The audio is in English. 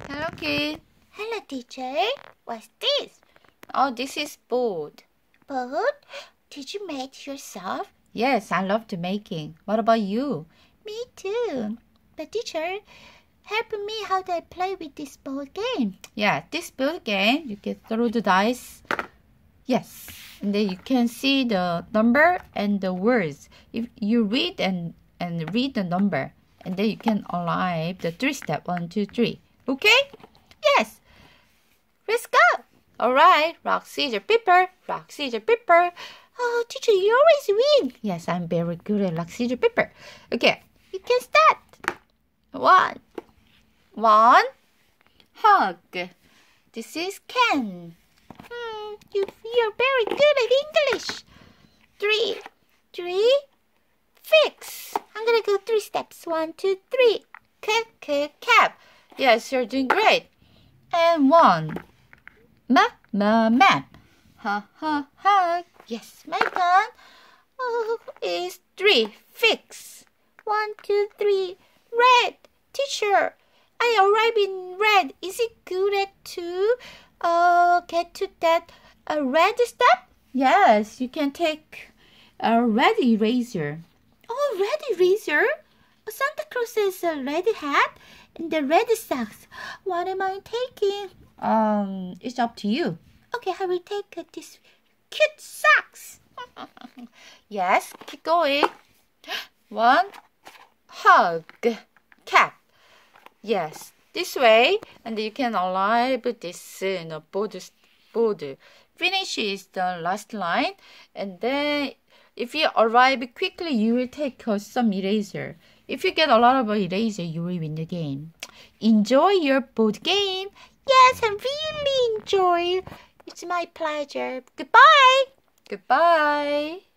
Hello, kid. Hello, teacher. What's this? Oh, this is board. Board? Did you make yourself? Yes, I love to making. What about you? Me too. But teacher, help me how do I play with this board game? Yeah, this board game, you can throw the dice. Yes, and then you can see the number and the words. If you read and, and read the number, and then you can align the three step one, two, three. Okay? Yes. Let's go. All right. Rock, scissors, paper. Rock, scissors, paper. Oh, teacher, you always win. Yes, I'm very good at rock, scissors, paper. Okay. You can start. One. One. Hug. This is Ken. Hmm, you, you're very good at English. Three. Three. Fix. I'm gonna go three steps. One, two, three. Cut, cut, cap. Yes, you're doing great. And one. Ma, ma, map. Ha, ha, ha. Yes, my turn. Oh, is three. Fix. One, two, three. Red. Teacher, I arrive in red. Is it good at two? Uh, get to that uh, red step? Yes, you can take a red eraser. Oh, red eraser? Has a red hat and the red socks. What am I taking? Um, it's up to you. Okay, I will take uh, this cute socks. yes, keep going. One, hug, cap. Yes, this way, and you can align this you know, border, border. Finish is the last line, and then if you arrive quickly, you will take uh, some eraser. If you get a lot of eraser, you will win the game. Enjoy your board game. Yes, I really enjoy. It's my pleasure. Goodbye. Goodbye.